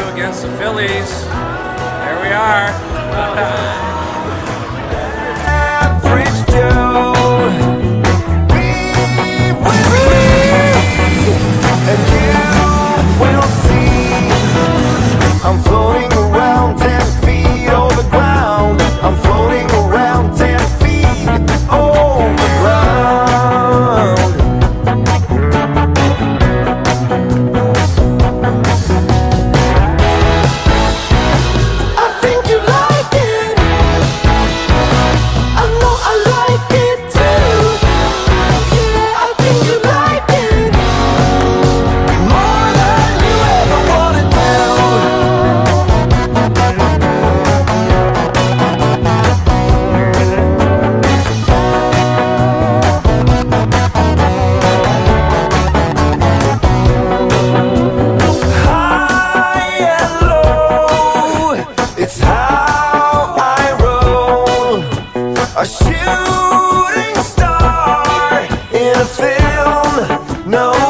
against the Phillies. here we are. shooting star in a film. No.